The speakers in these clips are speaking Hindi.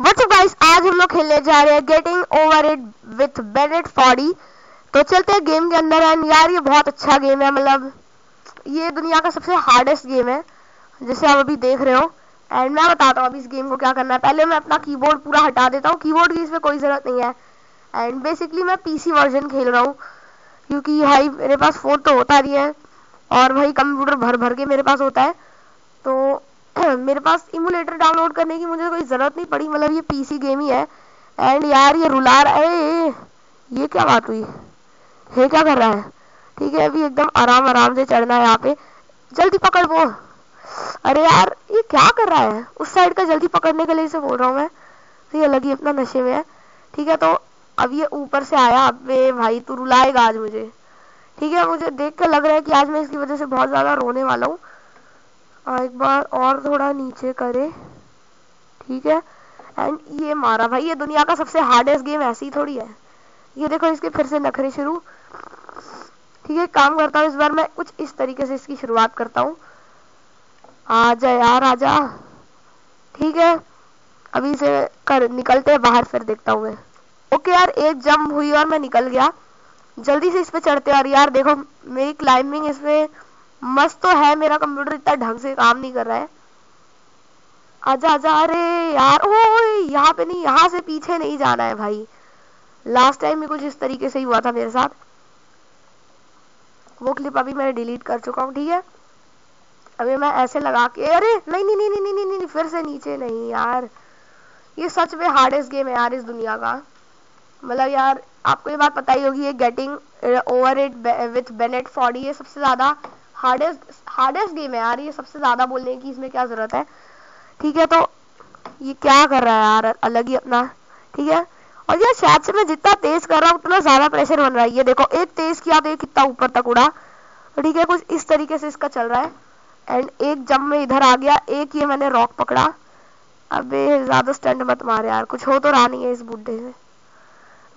व्हाट्सअप गाइस आज हम लोग खेलने जा रहे हैं getting over it with Bennett Foddy तो चलते हैं गेम के अंदर एंड यार ये बहुत अच्छा गेम है मतलब ये दुनिया का सबसे हार्डेस्ट गेम है, जिसे आप अभी देख रहे हो। एंड मैं बताता हूँ अभी इस गेम को क्या करना है। पहले मैं अपना कीबोर्ड पूरा हटा देता हूँ। कीबोर्ड की इसमें कोई ज़रूरत नहीं है। एंड बेसिकली मैं पीसी वर्जन खेल रहा हूँ। क्योंकि भाई मेरे पास फ़ोन तो होता नहीं है। और भाई कंप्यूटर भर भर के मेरे पास होता है। तो मेरे पास इमुलेटर डाउनलोड करने की मुझे कोई ज़रूरत नहीं पड़ी मतलब ये पीसी गेम ही है। एंड यार ये रुला रहा है ये क्या बात हुई? ये क्या कर रहा है? ठीक है, अभी एकदम आराम आराम से चढ़ना है यहाँ पे। जल्दी पकड़ वो। अरे यार, ये क्या कर रहा है? उस साइड का जल्दी पकड़ने के लिए इसे बोल रहा हूँ मैं। तो ये अलग ही अपना नशे में है। ठीक है तो अब ये ऊपर से आया। अबे भाई, तू रुलाएगा आज मुझे। ठीक है, मुझे देख कर लग रहा है कि आज मैं इसकी वजह से बहुत ज़्यादा रोने वाला हूँ। एक बार और थोड़ा नीचे करे। ठीक है? एंड ये मारा भाई, ये दुनिया का सबसे हार्डेस्ट गेम ऐसी थोड़ी है। ये देखो, इसके फिर से नखरे शुरू। ठीक है काम करता हूँ, इस बार मैं कुछ इस तरीके से इसकी शुरुआत करता हूँ। आजा यार आजा ठीक है? अभी से कर, निकलते हैं बाहर, फिर देखता हूँ मैं। ओके यार, एक जंप हुई और मैं निकल गया। जल्दी से इस पे चढ़ते और यार, देखो, मेरी क्लाइंबिंग इसमें मस्त तो है मेरा कंप्यूटर इतना ढंग से काम नहीं कर रहा है। आजा आजा अरे यार ओ यहाँ पे नहीं यहाँ से पीछे नहीं जाना है भाई। लास्ट टाइम भी कुछ इस तरीके से ही हुआ था मेरे साथ। वो क्लिप अभी मैंने डिलीट कर चुका हूँ ठीक है? अभी मैं ऐसे लगा के अरे नहीं नहीं नहीं नहीं नहीं नहीं, नहीं फिर से नीचे नहीं यार। ये सच में हार्डेस्ट गेम है यार इस दुनिया का। मतलब यार आपको ये बात पता ही होगी ये getting over it with Bennett Foddy ये सबसे ज़्यादा हार्डेस्ट हार्डेस्ट गेम है यार, ये सबसे ज़्यादा बोलने की इसमें क्या ज़रूरत है? ठीक है तो ये क्या कर रहा है यार, अलग ही अपना, ठीक है? और यार शायद से मैं जितना तेज कर रहा हूँ, उतना ज़्यादा प्रेशर बन रहा है। ये देखो, एक तेज किया तो ये कितना ऊपर तक उड़ा। ठीक है, कुछ इस तरीके से इसका चल रहा है। एंड एक जब में इधर आ गया, एक ये मैंने रॉक पकड़ा। अबे, ज़्यादा स्टंट मत मार यार, कुछ हो तो रहा नहीं है इस बुढ़े से।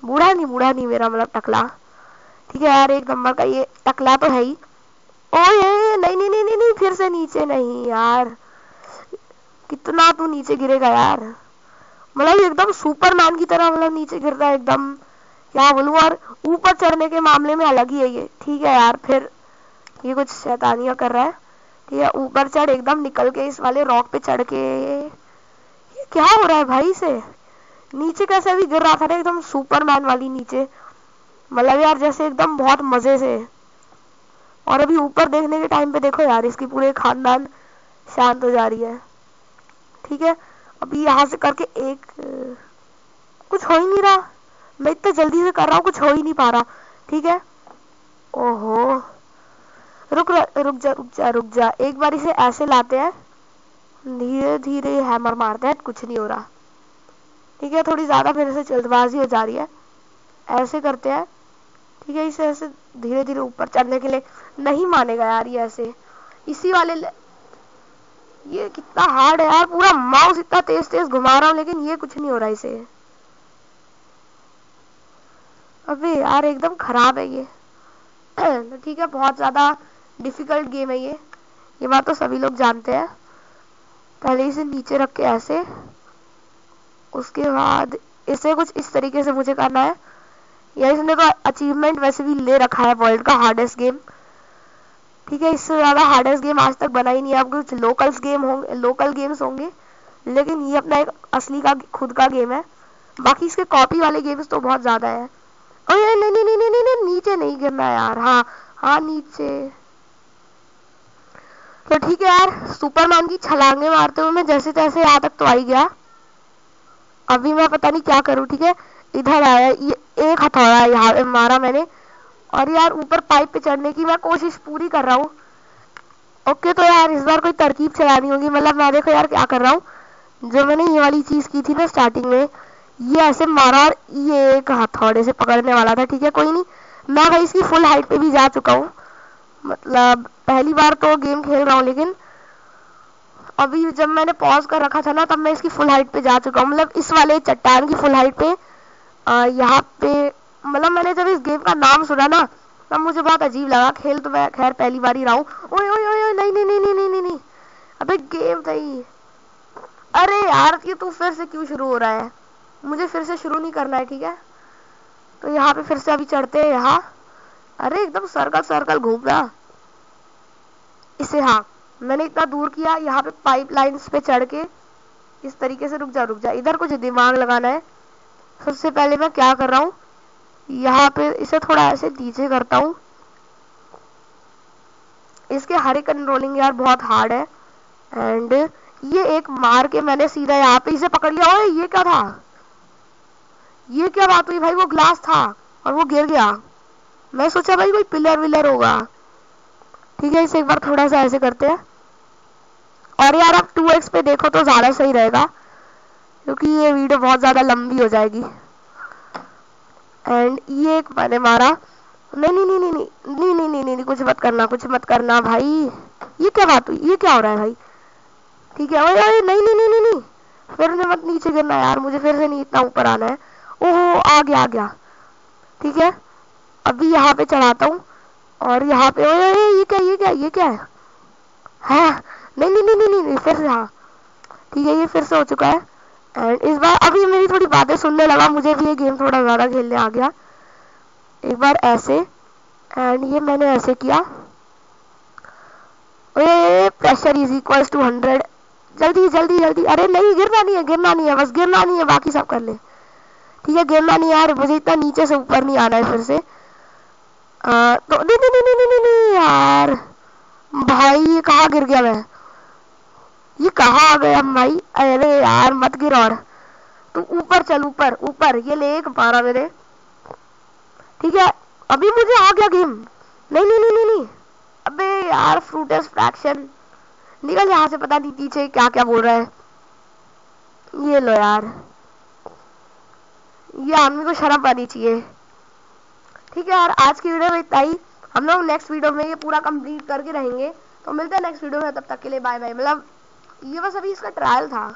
बूढ़ा नहीं बूढ़ा नहीं मेरा मतलब टकला। ठीक है यार, एक नंबर का ये टकला तो है ही। ओए नहीं नहीं नहीं नहीं, फिर से नीचे नहीं, यार। कितना तू नीचे गिरेगा, यार। मतलब एकदम सुपरमैन की तरह मतलब नीचे गिरता है एकदम। क्या बोलूँ, और ऊपर चढ़ने के मामले में अलग ही है ये। ठीक है यार, फिर ये कुछ शैतानियाँ कर रहा है। ठीक है, ऊपर चढ़ एकदम निकल के इस वाले रॉक पे चढ़ के। ये क्या हो रहा है भाई से? नीचे कैसे भी गिर रहा था ना, एकदम सुपरमैन वाली नीचे। मतलब यार, जैसे एकदम बहुत मज़े से। और अभी ऊपर देखने के टाइम पे देखो यार, इसकी पूरे खानदान शांत हो जा रही है। ठीक है? अभी यहाँ से करके एक, कुछ हो ही नहीं रहा। मैं इतना जल्दी से कर रहा हूँ, कुछ हो ही नहीं पा रहा। ठीक है? ओहो। रुक रुक जा रुक जा रुक जा। एक बार इसे ऐसे लाते हैं। धीरे धीरे हैमर मारते हैं, कुछ नहीं हो रहा। ठीक है? थोड़ी ज़्यादा मेरे से जल्दबाजी हो जा रही है। ऐसे करते हैं। ठीक है? इसे ऐसे धीरे धीरे ऊपर चढ़ने के लिए नहीं मानेगा यार ये ऐसे। इसी वाले ये कितना हार्ड है यार, पूरा माउस इतना तेज तेज घुमा रहा हूँ, लेकिन ये कुछ नहीं हो रहा इसे। अबे यार, एकदम खराब है ये। तो ठीक है, बहुत ज़्यादा डिफ़िकल्ट गेम है ये। ये बात तो सभी लोग जानते हैं। पहले इसे नीचे रख के ऐसे। उसके बाद इसे कुछ इस तरीके से मुझे करना है। या इसने तो अचीवमेंट वैसे भी ले रखा है वर्ल्ड का हार्डेस्ट गेम ठीक है, इससे ज़्यादा हार्डेस्ट गेम आज तक बना ही नहीं है। कुछ लोकल्स गेम होंगे लोकल गेम्स होंगे, लेकिन ये अपना एक असली का, खुद का गेम है। बाकी इसके कॉपी वाले गेम्स तो बहुत ज़्यादा है। और नहीं नहीं नहीं नहीं नहीं, नीचे नहीं गिरना यार। हाँ हाँ नीचे। तो ठीक है यार सुपरमैन की छलांगे मारते हुए मैं जैसे तैसे यहाँ तक तो आई गया। अभी मैं पता नहीं क्या करूँ, ठीक है? इधर आया, ये एक हथौड़ा यहाँ मारा मैंने। और यार, ऊपर पाइप पे चढ़ने की मैं कोशिश पूरी कर रहा हूँ। ओके तो यार, इस बार कोई तरकीब चलानी होगी। मतलब मैं देखो यार, क्या कर रहा हूँ। जो मैंने ये वाली चीज़ की थी ना स्टार्टिंग में, ये ऐसे मारा और ये एक हथौड़े से पकड़ने वाला था, ठीक है? कोई नहीं। मैं भाई इसकी फुल हाइट पे भी जा चुका हूँ। मतलब पहली बार तो गेम खेल रहा हूँ, लेकिन अभी जब मैंने पॉज कर रखा था ना, तब मैं इसकी फुल हाइट पे जा चुका हूँ। मतलब इस वाले चट्टान की फुल हाइट पे यहाँ पे मतलब मैंने जब इस गेम का नाम सुना ना, तब मुझे बहुत अजीब लगा। खेल तो मैं खैर पहली बार ही रहा हूँ। ओए ओए ओए नहीं नहीं नहीं नहीं नहीं नहीं। अबे गेम था ही अरे यार, ये तू फिर से क्यों शुरू हो रहा है? मुझे फिर से शुरू नहीं करना है, ठीक है? तो यहाँ पे फिर से अभी चढ़ते हैं यहाँ। अरे एकदम सर्कल सर्कल घूम रहा इसे हाँ मैंने इतना दूर किया, यहाँ पे पाइप लाइन्स पे चढ़ के। इस तरीके से रुक जा रुक जा। इधर कुछ दिमाग लगाना है। सबसे पहले मैं क्या कर रहा हूँ? यहाँ पे इसे थोड़ा ऐसे नीचे करता हूँ। इसके हर कंट्रोलिंग यार बहुत हार्ड है। एंड ये एक मार के मैंने सीधा यहाँ पे इसे पकड़ लिया। ओए, ये क्या था? ये क्या बात हुई भाई? वो ग्लास था और वो गिर गया। मैं सोचा भाई कोई पिलर विलर होगा। ठीक है, इसे एक बार थोड़ा सा ऐसे करते हैं। और यार आप 2x पे देखो तो ज़्यादा सही रहेगा, क्योंकि ये वीडियो बहुत ज़्यादा लंबी हो जाएगी। एंड ये एक मैंने मारा नहीं नहीं नहीं नहीं नहीं नहीं नहीं नहीं कुछ मत करना कुछ मत करना भाई ये क्या बात हुई ये क्या हो रहा है भाई ठीक है ओए ओए नहीं नहीं नहीं नहीं फिर से मत नीचे गिरना यार मुझे फिर से नहीं इतना ऊपर आना है ओहो आ गया आ गया ठीक है अभी यहाँ पे चढ़ाता हूँ और यहाँ पे ओए ओए ये क्या ये क्या ये क्या है हाँ नहीं नहीं नहीं नहीं फिर से हाँ ठीक है ये फिर से हो चुका है एंड इस बार अभी मेरी थोड़ी बातें सुनने लगा मुझे भी ये गेम थोड़ा ज़्यादा खेलने आ गया। एक बार ऐसे एंड ये मैंने ऐसे किया। Pressure is equals to hundred जल्दी जल्दी जल्दी। अरे नहीं गिरना नहीं है गिरना नहीं है बस गिरना नहीं है बाकी सब कर ले। ठीक है गिरना नहीं यार मुझे इतना नीचे से ऊपर नहीं आना है फिर से। आ, तो नहीं नहीं नहीं नहीं नहीं यार। भाई ये कहाँ गिर गया मैं? ये कहाँ आ गया भाई? अरे यार, मत गिर और। तू ऊपर चल, ऊपर ऊपर। ये ले, एक मारा मेरे। ठीक है? अभी मुझे आ गया गेम। नहीं नहीं नहीं नहीं। अबे यार फ्रूटस फ्रैक्शन निकल यहाँ से, पता नहीं पीछे क्या क्या बोल रहा है। ये लो यार। ये आदमी को शर्म आनी चाहिए। ठीक है यार, आज की वीडियो में इतना ही। हम लोग नेक्स्ट वीडियो में ये पूरा कंप्लीट करके रहेंगे। तो मिलते हैं नेक्स्ट वीडियो में। तब तक के लिए बाय बाय मतलब ये बस अभी इसका ट्रायल था।